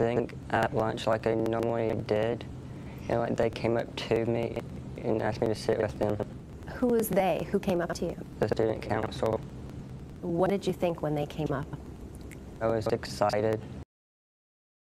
think at lunch like I normally did. And like they came up to me and asked me to sit with them. Who was they? Who came up to you? The student council. What did you think when they came up? I was excited.